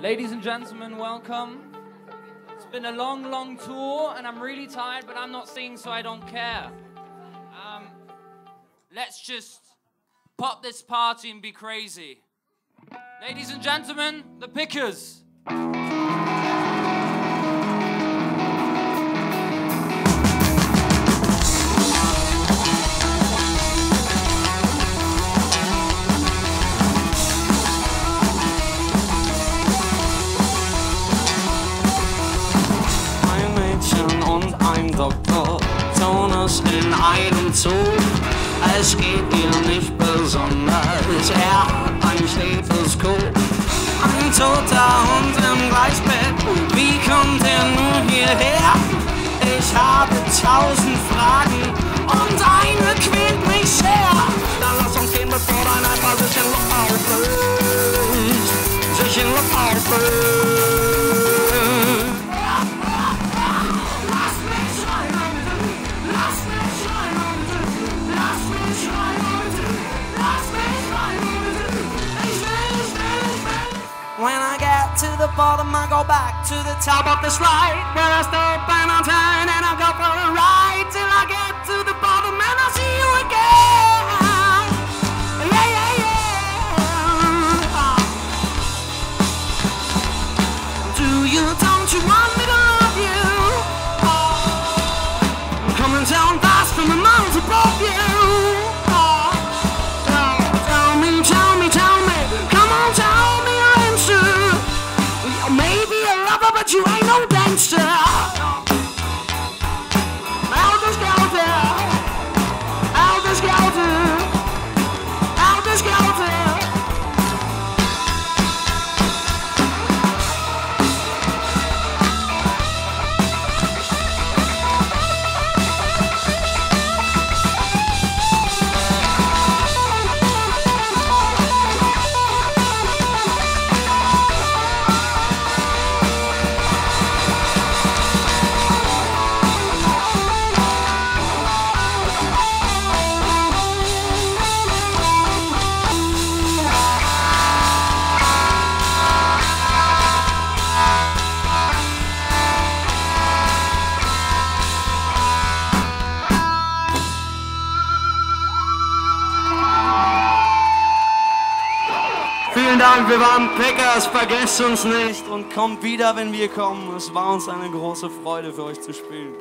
Ladies and gentlemen, welcome. It's been a long, long tour, and I'm really tired, but I'm not singing, so I don't care. Um, let's just pop this party and be crazy. Ladies and gentlemen, the Pickers. Und ein Doktor tun es in einem Zug. Es geht ihr nicht besonders, er hat ein Stethoskop. Ein toter Hund im Gleisbett, wie kommt er nur hierher? Ich habe tausend Fragen und eine quält mich sehr. Dann lass uns gehen, bevor dein Eifer sich in Luft auflöst. Sich in Luft auflöst. Bottom, I go back to the top of the slide where I stop and I turn and I go for a ride till I get to the bottom and I see you again. Yeah, yeah, yeah. Ah. Do you, don't you want me to love you? Ah. Coming down ain't Vielen Dank, wir waren Packers, vergesst uns nicht und kommt wieder, wenn wir kommen. Es war uns eine große Freude für euch zu spielen.